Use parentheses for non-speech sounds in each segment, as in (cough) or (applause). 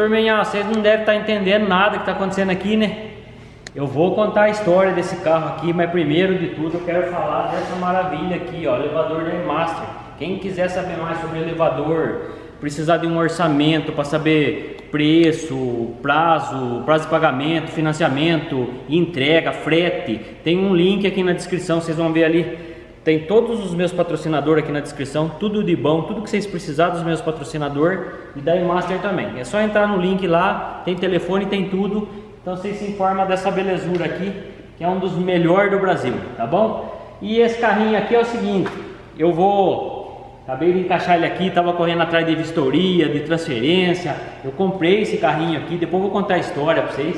Ô turminha, vocês não devem estar entendendo nada que está acontecendo aqui, né? Eu vou contar a história desse carro aqui, mas primeiro de tudo eu quero falar dessa maravilha aqui, ó, elevador da Master. Quem quiser saber mais sobre elevador, precisar de um orçamento para saber preço, prazo, prazo de pagamento, financiamento, entrega, frete, tem um link aqui na descrição, vocês vão ver ali tem todos os meus patrocinadores aqui na descrição, tudo de bom, tudo que vocês precisarem dos meus patrocinadores e da Master também. É só entrar no link lá, tem telefone, tem tudo. Então vocês se informam dessa belezura aqui, que é um dos melhores do Brasil, tá bom? E esse carrinho aqui é o seguinte, eu vou, acabei de encaixar ele aqui, estava correndo atrás de vistoria, de transferência. Eu comprei esse carrinho aqui, depois vou contar a história para vocês,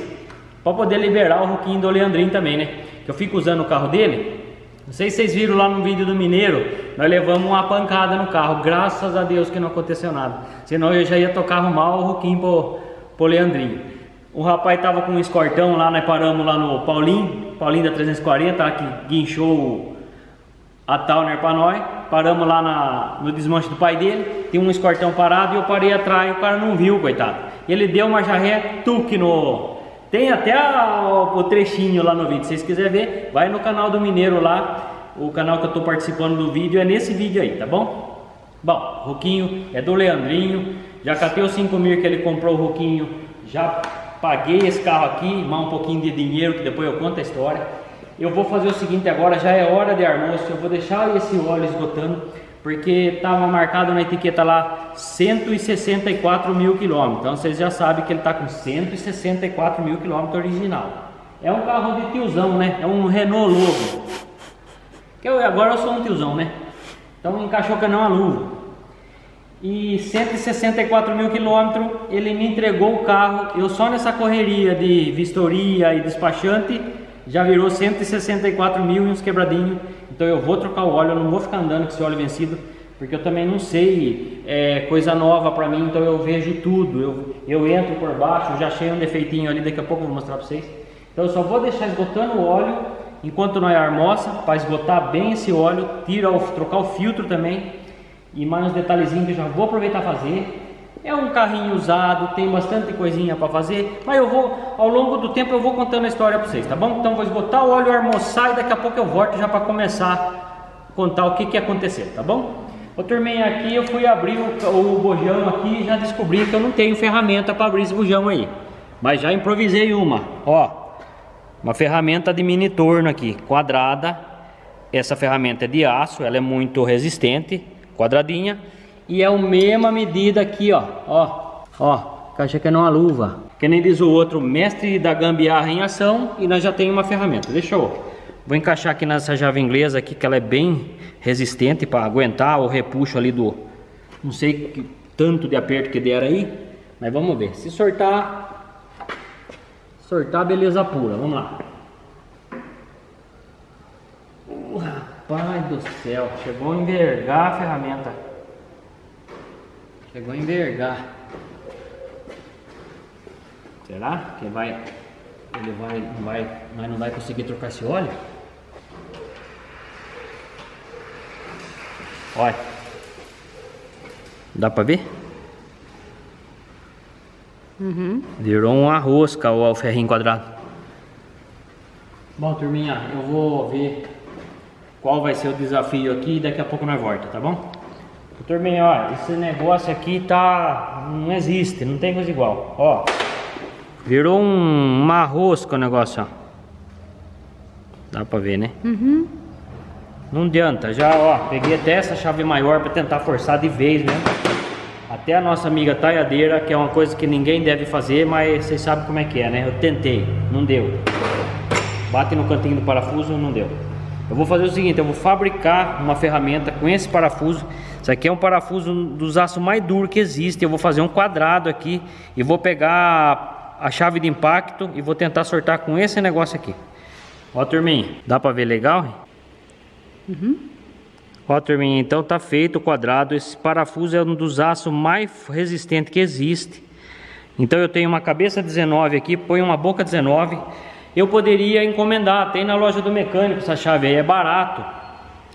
para poder liberar o Ruquinho do Leandrinho também, né? Que eu fico usando o carro dele não sei se vocês viram lá no vídeo do Mineiro, nós levamos uma pancada no carro, graças a Deus que não aconteceu nada. Senão eu já ia tocar arrumar o Ruquinho pro, pro Leandrinho. O rapaz tava com um escortão lá, nós paramos lá no Paulinho, Paulinho da 340, que guinchou a Towner para nós. Paramos lá na, no desmanche do pai dele, tem um escortão parado e eu parei atrás, o cara não viu, coitado. Ele deu uma jarré tuque no, tem até a, o, trechinho lá no vídeo. Se vocês quiserem ver, vai no canal do Mineiro lá. O canal que eu estou participando do vídeo é nesse vídeo aí, tá bom? Bom, Roquinho é do Leandrinho. Já catei os 5 mil que ele comprou o Roquinho. Já paguei esse carro aqui, mais um pouquinho de dinheiro que depois eu conto a história. Eu vou fazer o seguinte agora, já é hora de almoço. Eu vou deixar esse óleo esgotando porque estava marcado na etiqueta lá 164 mil quilômetros. Então vocês já sabem que ele está com 164 mil quilômetros original. É um carro de tiozão, né? É um Renault Lobo. Que eu, agora eu sou um tiozão, né? Então encaixou que não a luva. E 164 mil quilômetros, ele me entregou o carro. Eu só nessa correria de vistoria e despachante já virou 164 mil e uns quebradinhos. Então eu vou trocar o óleo, eu não vou ficar andando com esse óleo vencido, porque eu também não sei, é coisa nova para mim, então eu vejo tudo. Eu, eu entro por baixo, já achei um defeitinho ali, daqui a pouco eu vou mostrar para vocês. Então eu só vou deixar esgotando o óleo enquanto não é armoça, para esgotar bem esse óleo, tira trocar o filtro também e mais uns detalhezinhos que eu já vou aproveitar fazer. É um carrinho usado, tem bastante coisinha para fazer, mas eu vou, ao longo do tempo eu vou contando a história para vocês, tá bom? Então vou esgotar o óleo, almoçar e daqui a pouco eu volto já para começar a contar o que que aconteceu, tá bom? Ô turminha, aqui eu fui abrir o, o bujão aqui e já descobri que eu não tenho ferramenta para abrir esse bujão aí. Mas já improvisei uma, ó. Uma ferramenta de mini torno aqui, quadrada. Essa ferramenta é de aço, ela é muito resistente, quadradinha. E é a mesma medida aqui, ó. Ó, ó. Caixa que é uma luva. Que nem diz o outro, mestre da gambiarra em ação. E nós já tem uma ferramenta. Deixa eu... Vou encaixar aqui nessa chave inglesa aqui, que ela é bem resistente para aguentar o repuxo ali do... Não sei que tanto de aperto que der aí. Mas vamos ver. Se sortar... Sortar, beleza pura. Vamos lá. Uh, rapaz do céu. Chegou a envergar a ferramenta. Chegou a envergar. Será que vai ele vai não vai, mas não vai conseguir trocar esse óleo? Olha. Dá pra ver? Uhum. Virou uma rosca o ferrinho quadrado. Bom, turminha, eu vou ver qual vai ser o desafio aqui e daqui a pouco nós volta, tá bom? Turminha, ó, esse negócio aqui tá... não existe, não tem coisa igual, ó. Virou um, uma rosca o negócio, ó. Dá pra ver, né? Uhum. Não adianta, já, ó, peguei até essa chave maior pra tentar forçar de vez mesmo. Até a nossa amiga talhadeira, que é uma coisa que ninguém deve fazer, mas vocês sabem como é que é, né? Eu tentei, não deu. Bate no cantinho do parafuso, não deu. Eu vou fazer o seguinte, eu vou fabricar uma ferramenta com esse parafuso. Isso aqui é um parafuso dos aços mais duros que existe. Eu vou fazer um quadrado aqui e vou pegar a chave de impacto e vou tentar sortar com esse negócio aqui. Ó, turminha, dá pra ver legal? Uhum. Ó, turminha, então tá feito o quadrado. Esse parafuso é um dos aços mais resistentes que existe. Então eu tenho uma cabeça 19 aqui, põe uma boca 19 eu poderia encomendar, tem na loja do mecânico essa chave aí, é barato.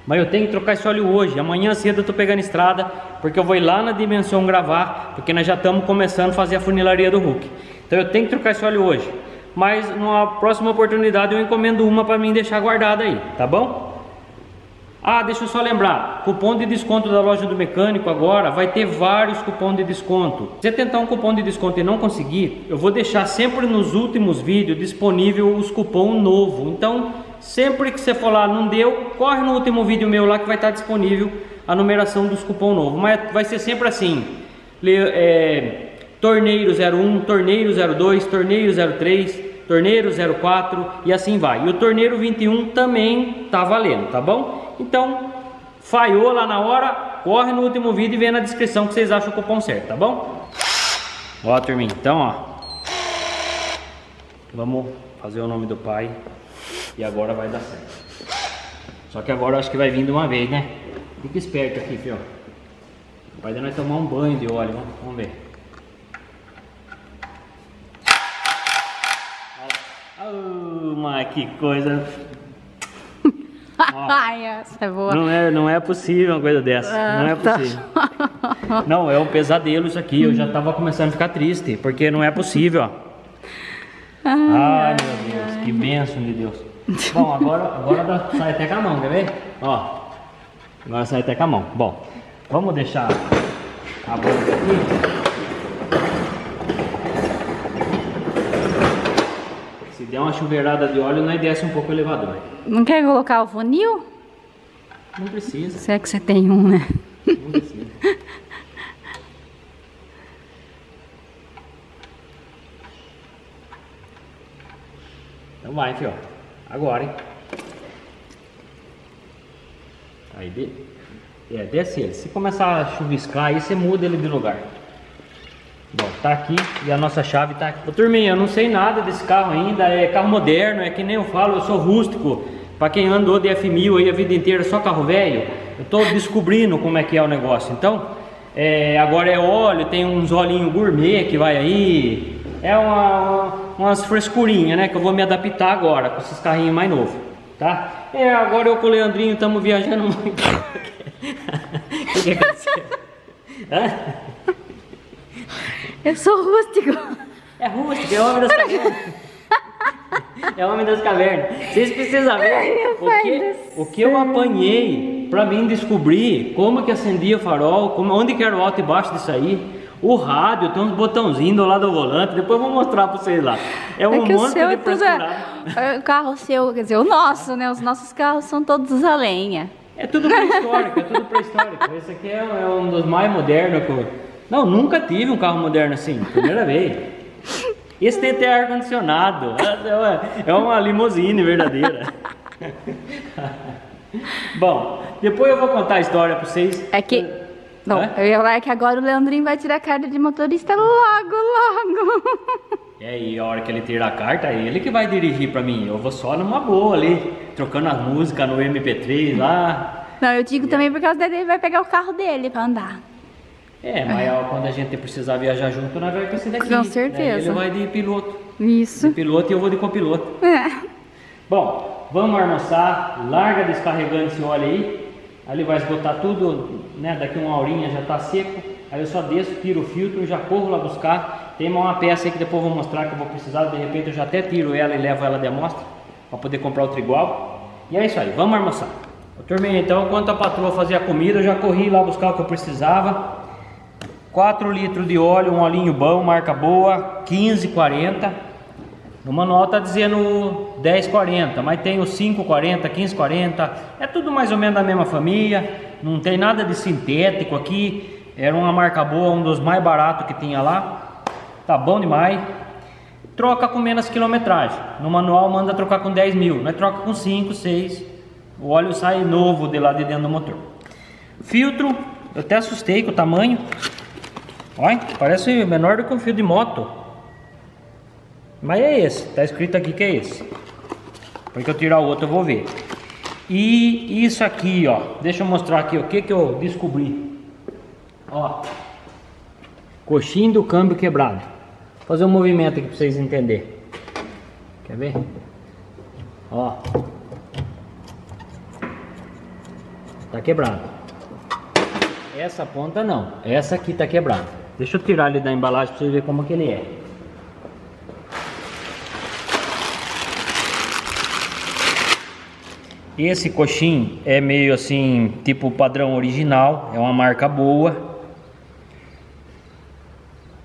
Mas eu tenho que trocar esse óleo hoje. Amanhã cedo eu tô pegando estrada, porque eu vou ir lá na dimensão gravar, porque nós já estamos começando a fazer a funilaria do Hulk. Então eu tenho que trocar esse óleo hoje. Mas numa próxima oportunidade eu encomendo uma para mim deixar guardada aí, tá bom? Ah, deixa eu só lembrar, cupom de desconto da loja do mecânico agora vai ter vários cupons de desconto. Se você tentar um cupom de desconto e não conseguir, eu vou deixar sempre nos últimos vídeos disponível os cupom novo. Então, sempre que você for lá não deu, corre no último vídeo meu lá que vai estar disponível a numeração dos cupom novo. Mas vai ser sempre assim, é, torneiro 01, torneiro 02, torneiro 03, torneiro 04 e assim vai. E o torneiro 21 também tá valendo, tá bom? Então, falhou lá na hora, corre no último vídeo e vê na descrição que vocês acham o cupom certo, tá bom? Ó, turminha, então, ó. Vamos fazer o nome do pai e agora vai dar certo. Só que agora eu acho que vai vir de uma vez, né? Fica esperto aqui, filho. O pai vai tomar um banho de óleo, vamos, vamos ver. Oh, mas que coisa (laughs) Ai, essa é boa. Não é, não é possível uma coisa dessa. Ah, não é tá. possível. não, é um pesadelo isso aqui. Eu já tava começando a ficar triste, porque não é possível, ó. Ai, ai meu Deus, ai. que bênção de Deus. Bom, agora, agora sai até com a mão, quer ver? Ó, agora sai até com a mão. Bom, vamos deixar a boca aqui. Der uma chuveirada de óleo, nós desce um pouco o elevador. Não quer colocar o funil? Não precisa. Se é que você tem um, né? Não precisa. então vai, filho. Agora, hein? Aí, de... é, desce ele. Se começar a chuviscar, aí você muda ele de lugar. Bom, tá aqui e a nossa chave tá aqui. Ô, turminha, eu não sei nada desse carro ainda, é carro moderno, é que nem eu falo, eu sou rústico. Para quem andou de F1000 aí a vida inteira só carro velho, eu tô descobrindo como é que é o negócio. Então, é, agora é óleo, tem uns olhinhos gourmet que vai aí. É uma, umas frescurinhas, né? Que eu vou me adaptar agora com esses carrinhos mais novos, tá? É, agora eu com o Leandrinho estamos viajando (laughs) muito. (laughs) O que, que aconteceu? Hã? Eu sou rústico. É rústico, é homem das cavernas. (laughs) é homem das cavernas. Vocês precisam ver o que, o que eu apanhei para mim descobrir como que acendia o farol, como, onde que era o alto e baixo disso aí. O rádio, tem uns botãozinhos do lado do volante, depois eu vou mostrar para vocês lá. É um é que monte o seu de é é, O carro seu, quer dizer, o nosso, né? Os nossos carros são todos a lenha. É tudo pré-histórico, é tudo pré-histórico. Esse aqui é, é um dos mais modernos não, nunca tive um carro moderno assim, primeira vez. Esse tem até ar-condicionado, é uma limusine verdadeira. (laughs) Bom, depois eu vou contar a história pra vocês. É que. Não, é? eu ia falar que agora o Leandrinho vai tirar a carta de motorista logo, logo. É, e a hora que ele tirar a carta, é ele que vai dirigir pra mim. Eu vou só numa boa ali, trocando as músicas no MP3 lá. Não, eu digo também por causa dele, ele vai pegar o carro dele pra andar. É, mas é. quando a gente precisar viajar junto, nós vamos esse daqui. Com certeza. Né? Ele vai de piloto. Isso. De piloto e eu vou de copiloto. É. Bom, vamos almoçar. Larga descarregando esse óleo aí. Aí ele vai esgotar tudo, né? Daqui uma horinha já tá seco. Aí eu só desço, tiro o filtro, já corro lá buscar. Tem uma peça aí que depois eu vou mostrar que eu vou precisar. De repente eu já até tiro ela e levo ela de amostra. Para poder comprar outro igual. E é isso aí, vamos almoçar. Turminha, então, enquanto a patroa fazia a comida, eu já corri lá buscar o que eu precisava. 4 litros de óleo, um olhinho bom, marca boa, 15,40. No manual está dizendo 10,40, mas tem o 5,40, 15,40. É tudo mais ou menos da mesma família. Não tem nada de sintético aqui. Era uma marca boa, um dos mais baratos que tinha lá. Tá bom demais. Troca com menos quilometragem. No manual manda trocar com 10 mil. Nós troca com 5, 6. O óleo sai novo de lá de dentro do motor. Filtro, eu até assustei com o tamanho. Olha, parece menor do que um fio de moto. Mas é esse, tá escrito aqui que é esse. Porque eu tirar o outro eu vou ver. E isso aqui, ó, deixa eu mostrar aqui o que que eu descobri. Ó, coxinho do câmbio quebrado. Vou fazer um movimento aqui para vocês entenderem. Quer ver? Ó. Tá quebrado. Essa ponta não. Essa aqui tá quebrada. Deixa eu tirar ele da embalagem para você ver como que ele é. Esse coxim é meio assim, tipo padrão original, é uma marca boa.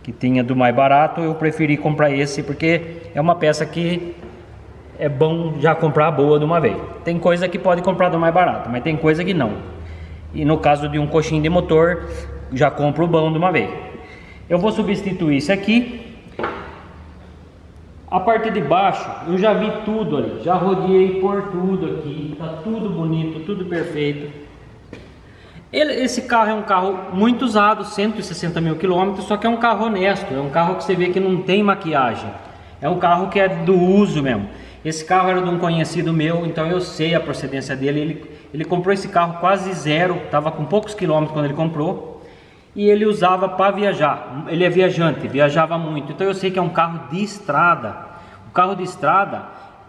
Que tinha do mais barato, eu preferi comprar esse porque é uma peça que é bom já comprar boa de uma vez. Tem coisa que pode comprar do mais barato, mas tem coisa que não. E no caso de um coxim de motor, já compro o bom de uma vez. Eu vou substituir isso aqui a parte de baixo, eu já vi tudo ali, já rodeei por tudo aqui, tá tudo bonito, tudo perfeito. Ele, esse carro é um carro muito usado, 160 mil quilômetros, só que é um carro honesto, é um carro que você vê que não tem maquiagem, é um carro que é do uso mesmo. Esse carro era de um conhecido meu, então eu sei a procedência dele. Ele, ele comprou esse carro quase zero, estava com poucos quilômetros quando ele comprou e ele usava para viajar. Ele é viajante, viajava muito. Então eu sei que é um carro de estrada. O carro de estrada,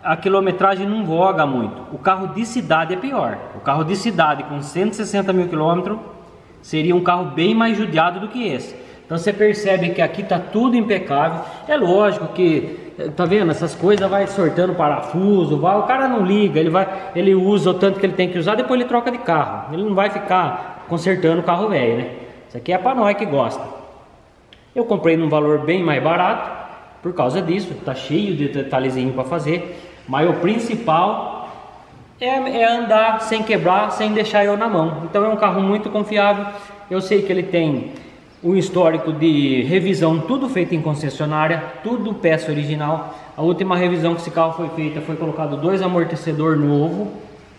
a quilometragem não voga muito. O carro de cidade é pior. O carro de cidade com 160 mil quilômetros seria um carro bem mais judiado do que esse. Então você percebe que aqui está tudo impecável. É lógico que tá vendo essas coisas vai sortando parafuso, vai, o cara não liga, ele vai, ele usa o tanto que ele tem que usar, depois ele troca de carro. Ele não vai ficar consertando o carro velho, né? Isso aqui é para nós que gosta. Eu comprei num valor bem mais barato, por causa disso, tá cheio de detalhezinho para fazer, mas o principal é, é, andar sem quebrar, sem deixar eu na mão. Então é um carro muito confiável. Eu sei que ele tem um histórico de revisão, tudo feito em concessionária, tudo peça original. A última revisão que esse carro foi feita foi colocado dois amortecedor novo,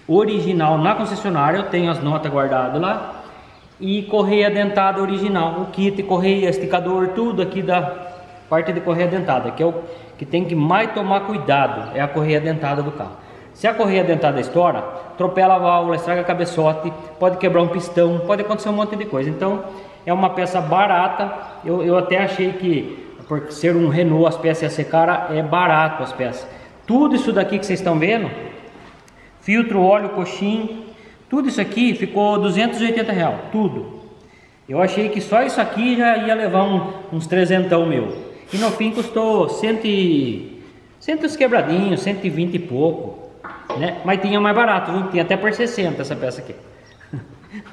original na concessionária. Eu tenho as notas guardadas lá e correia dentada original, o kit, correia, esticador, tudo aqui da parte de correia dentada, que é o que tem que mais tomar cuidado, é a correia dentada do carro. Se a correia dentada estoura, atropela a válvula, estraga a cabeçote, pode quebrar um pistão, pode acontecer um monte de coisa. Então, é uma peça barata. Eu, eu até achei que, por ser um Renault, as peças ia ser cara, é barato as peças. Tudo isso daqui que vocês estão vendo, filtro, óleo, coxim, tudo isso aqui ficou 280 real, tudo. Eu achei que só isso aqui já ia levar um, uns trezentão meu. E no fim custou cento e, cento quebradinhos, 120 e pouco. Né? Mas tinha mais barato, viu? tinha até por 60 essa peça aqui.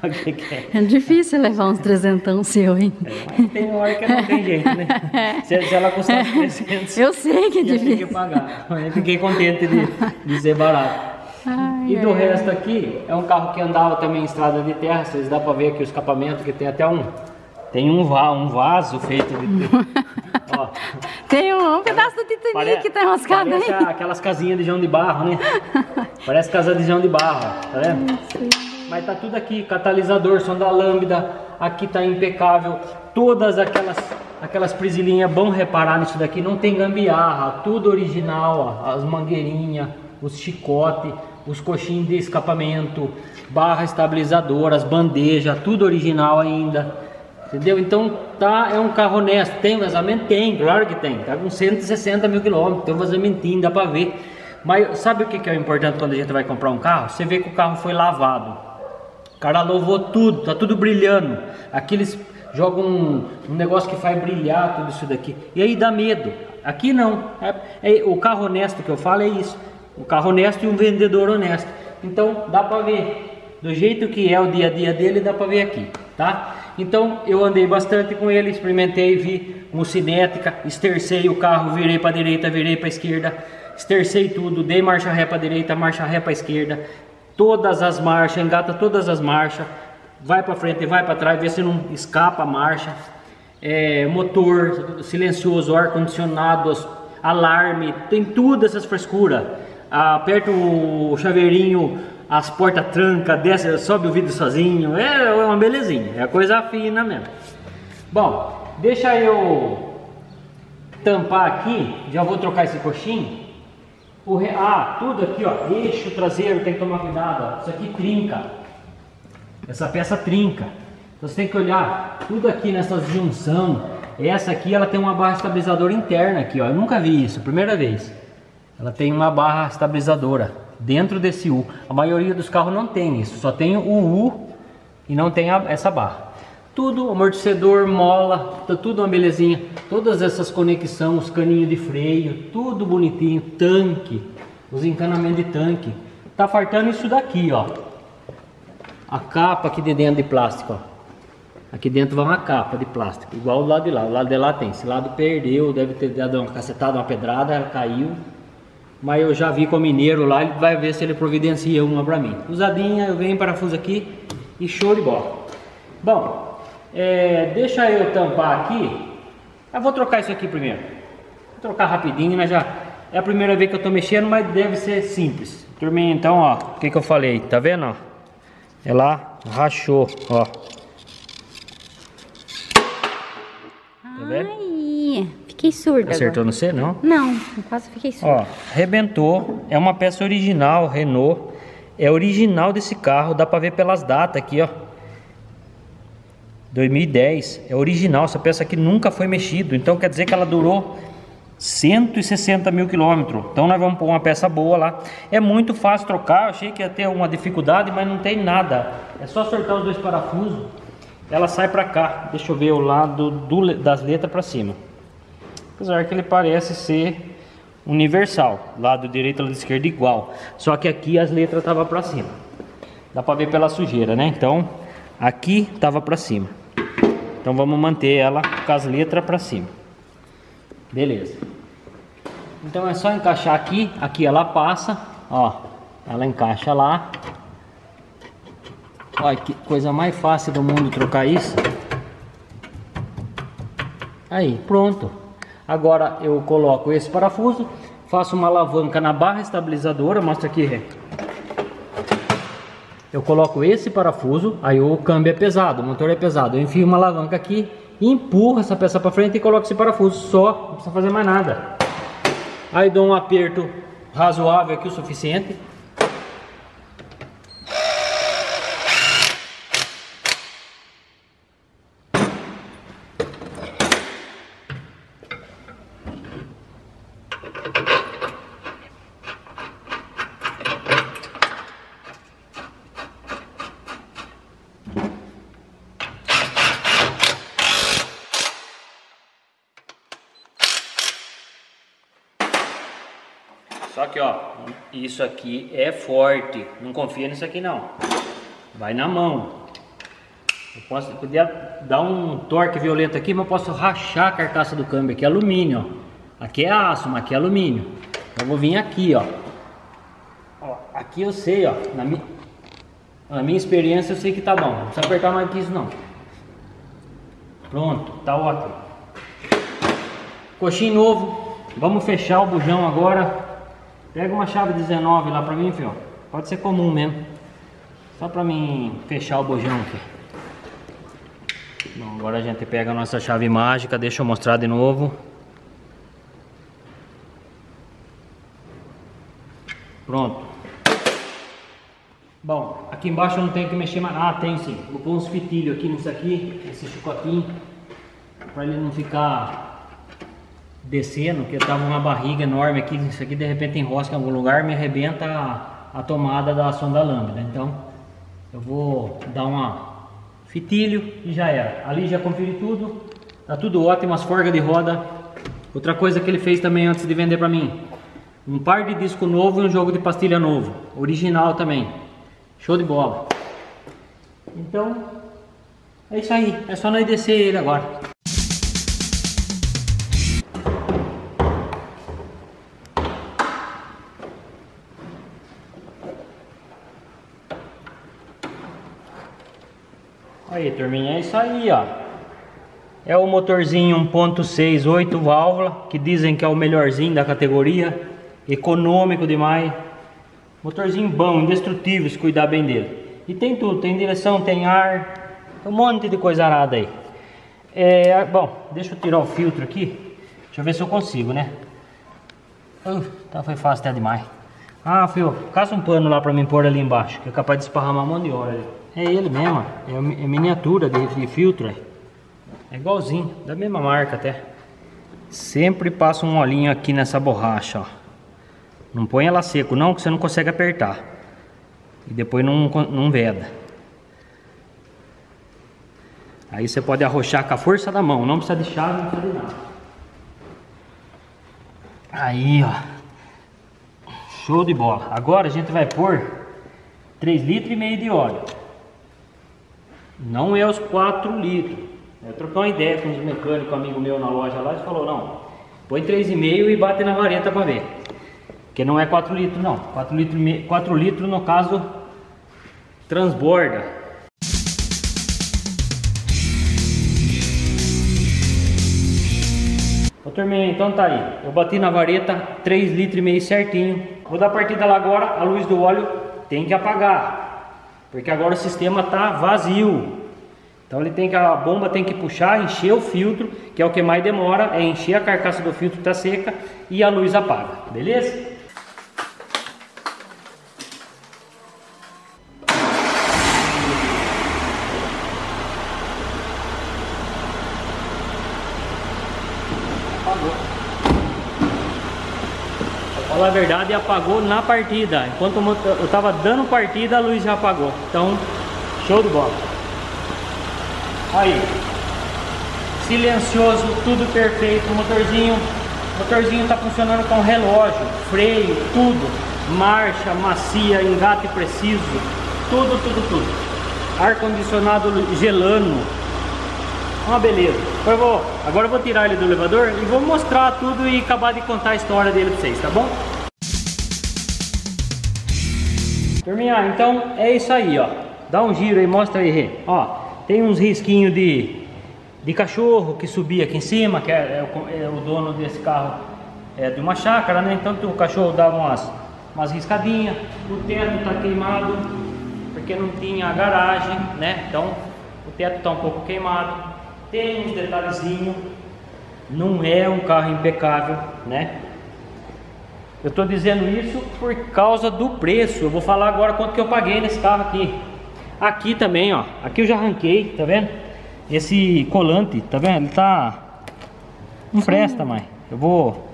(laughs) é? é difícil levar uns trezentão seu, hein? É, tem hora que não tem jeito, né? (laughs) Se, se ela custar 300, eu sei que é difícil. que pagar. Eu fiquei contente de, de ser barato. Ai, e do ai, resto aqui, é um carro que andava também em estrada de terra, vocês dá para ver aqui o escapamento, que tem até um tem um, va um vaso feito de... (laughs) Ó, tem um, um pedaço do Titanic pare, que tá enroscado parece aí. aquelas casinhas de João de Barro, né? parece casa de João de Barro, tá vendo? Mas tá tudo aqui, catalisador, som da lambda, aqui tá impecável. Todas aquelas aquelas prisilinhas, bom reparar nisso daqui, não tem gambiarra, tudo original, ó, as mangueirinhas, os chicotes os coxins de escapamento, barra estabilizadora, as bandejas, tudo original ainda. Entendeu? Então tá, é um carro honesto. Tem vazamento? Tem, claro que tem. Tá com 160 mil quilômetros, tem um vazamentinho, dá pra ver. Mas sabe o que, é importante quando a gente vai comprar um carro? Você vê que o carro foi lavado. O cara lavou tudo, tá tudo brilhando. Aqui eles jogam um, um negócio que faz brilhar tudo isso daqui. E aí dá medo. Aqui não. É, é, o carro honesto que eu falo é isso. Um carro honesto e um vendedor honesto. Então dá para ver do jeito que é o dia a dia dele, dá para ver aqui, tá? Então eu andei bastante com ele, experimentei, vi cinética, estercei o carro, virei para direita, virei para esquerda, estercei tudo, dei marcha ré para direita, marcha ré para esquerda, todas as marchas, engata todas as marchas, vai para frente, vai para trás, vê se não escapa a marcha. É, motor silencioso, ar condicionado, alarme, tem tudo essas frescuras aperta o chaveirinho, as portas tranca, desce, sobe o vidro sozinho, é, é uma belezinha, é coisa fina mesmo. Bom, deixa eu tampar aqui, já vou trocar esse coxinho. O re... Ah, tudo aqui, ó, eixo traseiro, tem que tomar cuidado, ó. isso aqui trinca, essa peça trinca. Então você tem que olhar tudo aqui nessa junção. Essa aqui ela tem uma barra estabilizadora interna aqui, ó. Eu nunca vi isso, primeira vez. Ela tem uma barra estabilizadora dentro desse U. A maioria dos carros não tem isso, só tem o U e não tem a, essa barra. Tudo, amortecedor, mola, tá tudo uma belezinha. Todas essas conexões, os caninhos de freio, tudo bonitinho. Tanque, os encanamentos de tanque. Tá faltando isso daqui, ó. A capa aqui de dentro de plástico, ó. Aqui dentro vai uma capa de plástico, igual o lado de lá. O lado de lá tem. Esse lado perdeu, deve ter dado uma cacetada, uma pedrada, ela caiu. Mas eu já vi com o mineiro lá, ele vai ver se ele providencia uma para mim. Usadinha, eu venho parafuso aqui e show de bola. Bom, é, deixa eu tampar aqui. Eu vou trocar isso aqui primeiro. Vou trocar rapidinho, né? Já é a primeira vez que eu estou mexendo, mas deve ser simples. Turminha, então, ó, o que que eu falei? Tá vendo, ó? Ela rachou, ó. Tá vendo? Fiquei surda Acertou agora. no C, não? Não, quase fiquei surda. Ó, arrebentou. É uma peça original, Renault. É original desse carro, dá pra ver pelas datas aqui, ó. 2010, é original, essa peça aqui nunca foi mexida, então quer dizer que ela durou 160 mil quilômetros. Então nós vamos pôr uma peça boa lá. É muito fácil trocar, eu achei que ia ter uma dificuldade, mas não tem nada. É só acertar os dois parafusos, ela sai para cá. Deixa eu ver o lado do, das letras para cima. Apesar que ele parece ser universal, lado direito e lado esquerdo igual. Só que aqui as letras estavam para cima. Dá para ver pela sujeira, né? Então aqui estava para cima. Então vamos manter ela com as letras para cima. Beleza. Então é só encaixar aqui, aqui ela passa, ó, ela encaixa lá. Olha que coisa mais fácil do mundo trocar isso. Aí, pronto. Agora eu coloco esse parafuso, faço uma alavanca na barra estabilizadora, mostra aqui, eu coloco esse parafuso, aí o câmbio é pesado, o motor é pesado. Eu enfio uma alavanca aqui, empurro essa peça para frente e coloco esse parafuso só, não precisa fazer mais nada. Aí dou um aperto razoável aqui o suficiente Só que ó, isso aqui é forte. Não confia nisso aqui não. Vai na mão. Eu posso, podia dar um torque violento aqui, mas eu posso rachar a carcaça do câmbio aqui, é alumínio, ó. Aqui é aço, mas aqui é alumínio. Então, eu vou vir aqui, ó. ó aqui eu sei, ó. Na minha, na minha experiência eu sei que tá bom. Não precisa apertar mais que isso não. Pronto, tá ótimo. Coxinho novo. Vamos fechar o bujão agora. Pega uma chave 19 lá pra mim, filho. Pode ser comum mesmo. Só pra mim fechar o bojão aqui. Bom, agora a gente pega a nossa chave mágica. Deixa eu mostrar de novo. Pronto. Bom, aqui embaixo eu não tenho que mexer mais. Ah, tem sim. Vou pôr uns fitilhos aqui nisso aqui. Esse chicotinho. Pra ele não ficar descendo, que tava uma barriga enorme aqui, isso aqui de repente enrosca em algum lugar, me arrebenta a, a tomada da sonda lambda. Então eu vou dar uma fitilho e já era. Ali já conferi tudo, tá tudo ótimo, as forgas de roda. Outra coisa que ele fez também antes de vender para mim, um par de disco novo e um jogo de pastilha novo, original também. Show de bola. Então, é isso aí, é só nós descer ele agora. Aí, turminha, é isso aí, ó. É o motorzinho 1.6, 8 válvula, que dizem que é o melhorzinho da categoria, econômico demais. Motorzinho bom, indestrutível, se cuidar bem dele. E tem tudo, tem direção, tem ar, um monte de coisa arada aí. É, bom, deixa eu tirar o filtro aqui. Deixa eu ver se eu consigo, né? Tá, foi fácil até demais. Ah, filho, caça um pano lá pra mim pôr ali embaixo, que é capaz de esparramar mão de hora ali. É ele mesmo, é, é miniatura de, de filtro. É. é igualzinho, da mesma marca até. Sempre passa um olhinho aqui nessa borracha, ó. Não põe ela seco não, que você não consegue apertar. E depois não, não veda. Aí você pode arrochar com a força da mão, não precisa de chave, não precisa de nada. Aí, ó. Show de bola. Agora a gente vai pôr 3 litros e meio de óleo. Não é os 4 litros. Eu troquei uma ideia com um mecânico amigo meu na loja lá e falou, não, põe 3,5 e bate na vareta para ver. Que não é 4 litros não. 4 litros, 4 litros no caso transborda. Ô turminha, então tá aí. Eu bati na vareta 3 litros certinho. Vou dar partida lá agora, a luz do óleo tem que apagar. Porque agora o sistema tá vazio. Então ele tem que a bomba tem que puxar, encher o filtro, que é o que mais demora, é encher a carcaça do filtro tá seca e a luz apaga. Beleza? Apagou. Pra falar a verdade, apagou na partida. Enquanto eu estava dando partida, a luz já apagou. Então, show de bola. Aí. Silencioso, tudo perfeito. Motorzinho, motorzinho está funcionando com relógio, freio, tudo. Marcha, macia, engate preciso. Tudo, tudo, tudo. Ar condicionado gelando. Uma beleza. Eu vou, agora eu vou tirar ele do elevador e vou mostrar tudo e acabar de contar a história dele para vocês, tá bom? Turminha, então é isso aí, ó. Dá um giro aí, mostra aí. Ó, tem uns risquinhos de, de cachorro que subia aqui em cima, que é, é, o, é o, dono desse carro é de uma chácara, né? Então o cachorro dava umas, umas riscadinhas, o teto está queimado, porque não tinha garagem, né? Então o teto está um pouco queimado, tem uns detalhezinhos, não é um carro impecável, né? Eu estou dizendo isso por causa do preço. Eu vou falar agora quanto que eu paguei nesse carro aqui. Aqui também, ó. Aqui eu já arranquei, tá vendo? Esse colante, tá vendo? Ele tá... Não presta mais. Eu vou...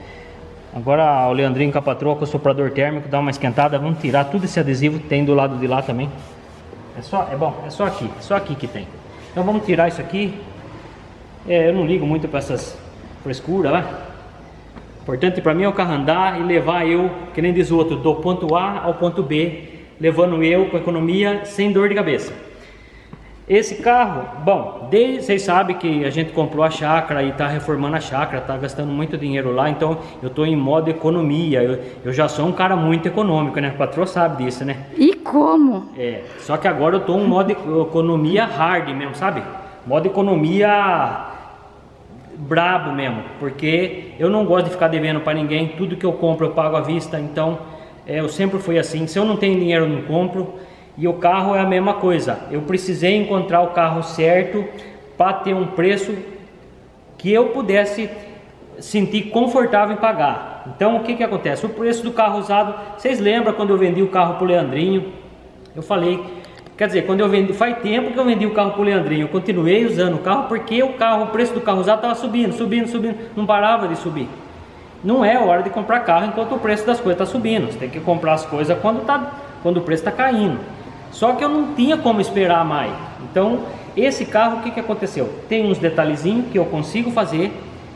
Agora o Leandrinho com a patroa com o soprador térmico dá uma esquentada. Vamos tirar tudo esse adesivo que tem do lado de lá também. É só... É bom, é só aqui. É só aqui que tem. Então vamos tirar isso aqui. É, eu não ligo muito para essas frescuras, né? Importante para mim é o carro andar e levar eu, que nem diz o outro, do ponto A ao ponto B levando eu com economia sem dor de cabeça. Esse carro, bom, desde, vocês sabem que a gente comprou a chácara e está reformando a chácara, está gastando muito dinheiro lá, então eu estou em modo economia. Eu, eu, já sou um cara muito econômico, né? O patrão sabe disso, né? E como? É, só que agora eu estou em modo economia hard mesmo, sabe? Modo economia brabo mesmo, porque eu não gosto de ficar devendo para ninguém, tudo que eu compro eu pago à vista, então é, eu sempre fui assim, se eu não tenho dinheiro eu não compro. E o carro é a mesma coisa. Eu precisei encontrar o carro certo para ter um preço que eu pudesse sentir confortável em pagar. Então o que que acontece? O preço do carro usado, vocês lembram quando eu vendi o carro para o Leandrinho? Eu falei, quer dizer, quando eu vendi, faz tempo que eu vendi o carro para o Leandrinho, eu continuei usando o carro porque o carro, o preço do carro usado estava subindo, subindo, subindo, não parava de subir. Não é hora de comprar carro enquanto o preço das coisas está subindo. Você tem que comprar as coisas quando, tá, quando o preço está caindo. Só que eu não tinha como esperar mais. Então, esse carro, o que, que aconteceu? Tem uns detalhezinhos que eu consigo fazer.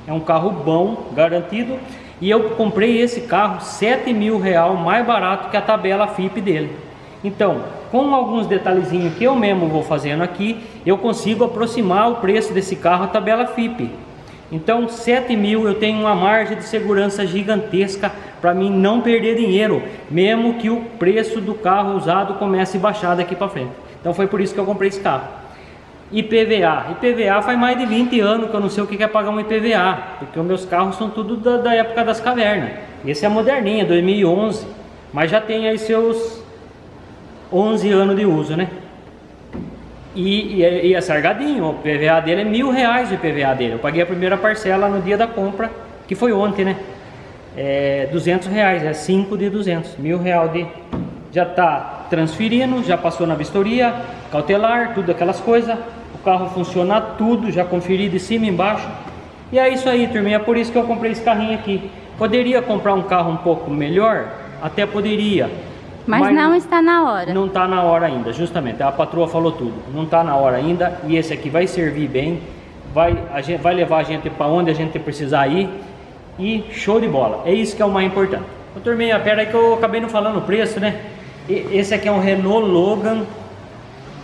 É um carro bom, garantido. E eu comprei esse carro 7 mil real mais barato que a tabela FIP dele. Então, com alguns detalhezinhos que eu mesmo vou fazendo aqui, eu consigo aproximar o preço desse carro à tabela FIP. Então, 7 mil eu tenho uma margem de segurança gigantesca para mim não perder dinheiro, mesmo que o preço do carro usado comece a baixar daqui para frente. Então foi por isso que eu comprei esse carro. IPVA. IPVA faz mais de 20 anos que eu não sei o que é pagar um IPVA, porque os meus carros são tudo da, da época das cavernas. Esse é moderninha, 2011, mas já tem aí seus 11 anos de uso, né? E, e, é, e é sargadinho, o PVA dele é mil reais o PVA dele. Eu paguei a primeira parcela no dia da compra, que foi ontem, né? É 200 reais, é 5 de 200, mil real de... Já tá transferindo, já passou na vistoria, cautelar, tudo aquelas coisas. O carro funciona tudo, já conferi de cima e embaixo. E é isso aí, turminha, é por isso que eu comprei esse carrinho aqui. Poderia comprar um carro um pouco melhor? Até poderia. Mas, mas não está na hora. Não está na hora ainda, justamente. A patroa falou tudo. Não está na hora ainda e esse aqui vai servir bem. Vai, a gente, vai levar a gente para onde a gente precisar ir. E show de bola. É isso que é o mais importante. Ô, turminha, pera aí que eu acabei não falando o preço, né? E, esse aqui é um Renault Logan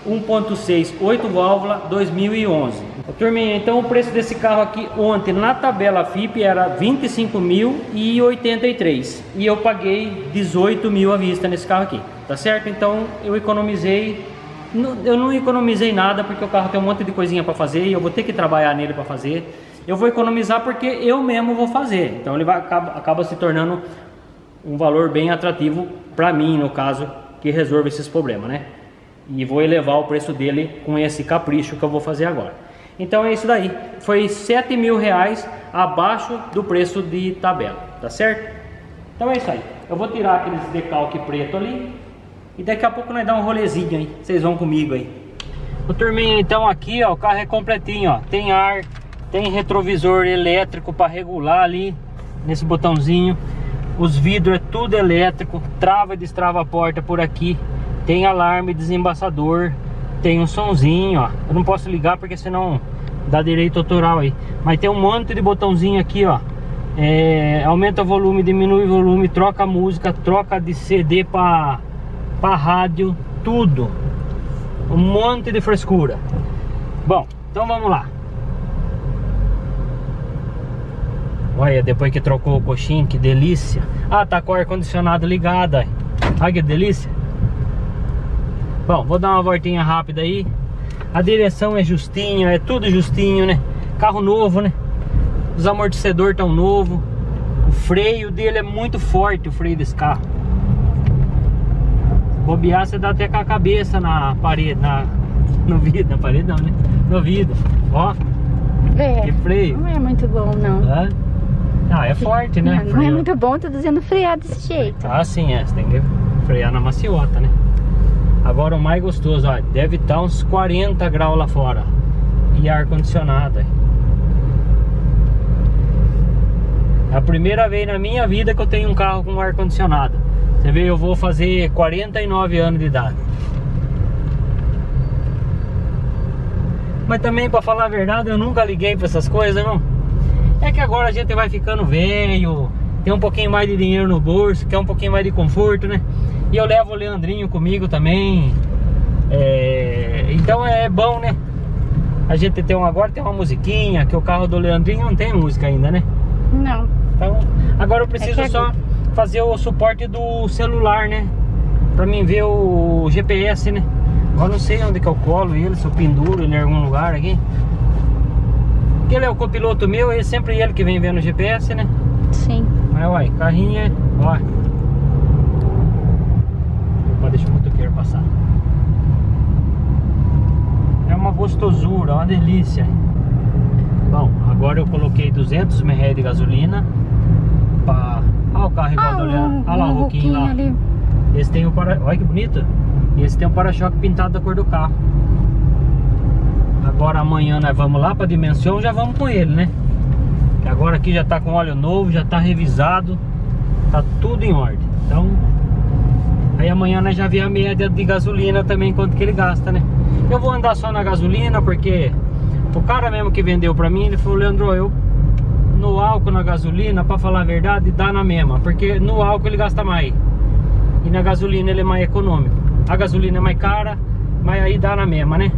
1.6, 8 válvula 2011. Turminha, então o preço desse carro aqui ontem na tabela FIP era 25.083 e eu paguei 18 mil à vista nesse carro aqui, tá certo? Então eu economizei, eu não economizei nada porque o carro tem um monte de coisinha para fazer e eu vou ter que trabalhar nele para fazer. Eu vou economizar porque eu mesmo vou fazer, então ele vai, acaba, acaba se tornando um valor bem atrativo para mim, no caso, que resolve esses problemas, né? E vou elevar o preço dele com esse capricho que eu vou fazer agora. Então é isso daí, foi 7 mil reais abaixo do preço de tabela, tá certo? Então é isso aí, eu vou tirar aqueles decalque preto ali e daqui a pouco nós dar um rolezinho aí, vocês vão comigo aí. O turminho então aqui ó, o carro é completinho ó, tem ar, tem retrovisor elétrico para regular ali nesse botãozinho, os vidros é tudo elétrico, trava e destrava a porta por aqui, tem alarme desembaçador, tem um sonzinho, ó. Eu não posso ligar porque senão dá direito autoral aí. Mas tem um monte de botãozinho aqui, ó. É, aumenta o volume, diminui o volume, troca a música, troca de CD para para rádio, tudo. Um monte de frescura. Bom, então vamos lá. Olha, depois que trocou o coxinho, que delícia. Ah, tá com o ar-condicionado ligado. Olha que delícia. Bom, vou dar uma voltinha rápida aí. A direção é justinha, é tudo justinho, né? Carro novo, né? Os amortecedores tão novo. O freio dele é muito forte, o freio desse carro. Bobear, você dá até com a cabeça na parede, na, no vidro, na parede não, né? No vidro. Ó, é, que freio. Não é muito bom, não. É? Ah, é forte, né? Não, não é muito bom, tô dizendo frear desse jeito. Ah, sim, é. Você tem que frear na maciota, né? Agora o mais gostoso, ó, deve estar tá uns 40 graus lá fora. E ar condicionado. É a primeira vez na minha vida que eu tenho um carro com ar condicionado. Você vê, eu vou fazer 49 anos de idade. Mas também, para falar a verdade, eu nunca liguei para essas coisas, não. É que agora a gente vai ficando velho, tem um pouquinho mais de dinheiro no bolso, quer um pouquinho mais de conforto, né? E eu levo o Leandrinho comigo também. É, então é bom, né? A gente tem um, agora tem uma musiquinha, que o carro do Leandrinho não tem música ainda, né? Não. Então, agora eu preciso é só fazer o suporte do celular, né? Pra mim ver o GPS, né? Agora não sei onde que eu colo ele, se eu penduro ele em algum lugar aqui. Porque ele é o copiloto meu, é sempre ele que vem vendo o GPS, né? Sim. Mas, uai, carrinho é... Ó, deixa o motoqueiro passar. É uma gostosura, uma delícia. Bom, agora eu coloquei 200 ml de gasolina para Olha o carro igual ah, olhando. Olha lá o Roquinho lá. Ali. Esse tem o para... Olha que bonito. Esse tem o para-choque pintado da cor do carro. Agora amanhã nós vamos lá para dimensão, já vamos com ele, né? Agora aqui já tá com óleo novo, já tá revisado, tá tudo em ordem. Então Aí amanhã nós já vê a média de gasolina também, quanto que ele gasta, né? Eu vou andar só na gasolina, porque o cara mesmo que vendeu pra mim, ele falou, Leandro, eu no álcool, na gasolina, pra falar a verdade, dá na mesma. Porque no álcool ele gasta mais. E na gasolina ele é mais econômico. A gasolina é mais cara, mas aí dá na mesma, né?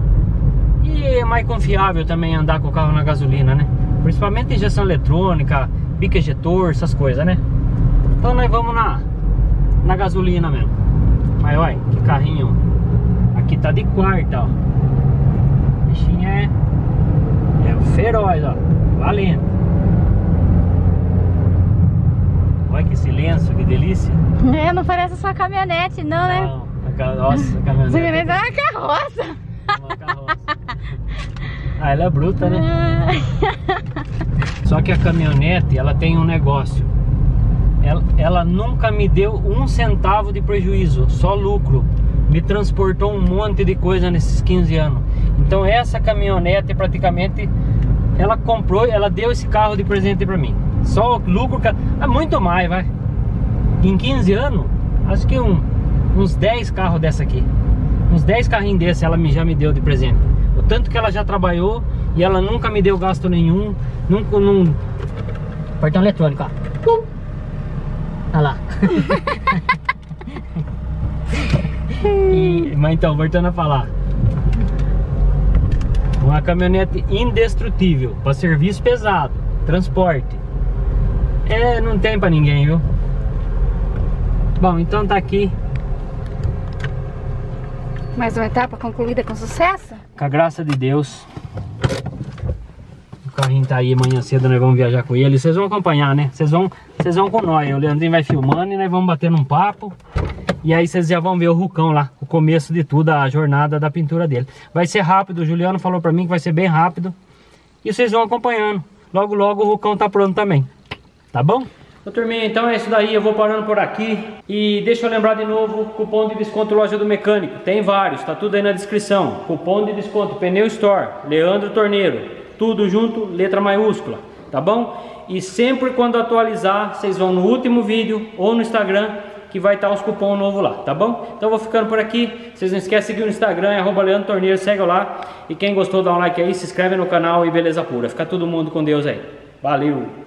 E é mais confiável também andar com o carro na gasolina, né? Principalmente injeção eletrônica, bico ejetor, essas coisas, né? Então nós vamos na, na gasolina mesmo. Mas olha, que carrinho. Aqui tá de quarta, ó. O bichinho é, é feroz, ó. Valendo. Olha que silêncio, que delícia. É, não parece só caminhonete, não, né? Não, nossa, a caminhonete. Caminhonete é uma carroça. É uma carroça. Ah, ela é bruta, né? Que a caminhonete, ela tem um negócio ela, ela nunca me deu um centavo de prejuízo, só lucro. Me transportou um monte de coisa nesses 15 anos. Então essa caminhonete praticamente ela comprou, ela deu esse carro de presente para mim. Só lucro, é muito mais, vai. em 15 anos, acho que um, uns 10 carros dessa aqui. Uns 10 carrinhos desse ela me, já me deu de presente. Tanto que ela já trabalhou e ela nunca me deu gasto nenhum. Nunca, num... Portão eletrônico, ó. Olha lá. (laughs) e, mas então, voltando a falar. Uma caminhonete indestrutível para serviço pesado, transporte. É, não tem para ninguém, viu? Bom, então tá aqui. Mais uma etapa concluída com sucesso? Com a graça de Deus. O carrinho tá aí amanhã cedo, nós vamos viajar com ele. Vocês vão acompanhar, né? Vocês vão, vocês vão com nós. O Leandrinho vai filmando e nós vamos batendo um papo. E aí vocês já vão ver o Rucão lá, o começo de tudo, a jornada da pintura dele. Vai ser rápido, o Juliano falou pra mim que vai ser bem rápido. E vocês vão acompanhando. Logo, logo o Rucão tá pronto também. Tá bom? Ô turminha, então é isso daí, eu vou parando por aqui e deixa eu lembrar de novo, cupom de desconto Loja do Mecânico, tem vários, tá tudo aí na descrição, cupom de desconto Pneu Store, Leandro Torneiro, tudo junto, letra maiúscula, tá bom? E sempre quando atualizar, vocês vão no último vídeo ou no Instagram que vai estar os cupons novos lá, tá bom? Então eu vou ficando por aqui. Vocês não esquecem de seguir no Instagram, é arroba Leandro Torneiro, segue lá. E quem gostou, dá um like aí, se inscreve no canal e beleza pura. Fica todo mundo com Deus aí. Valeu!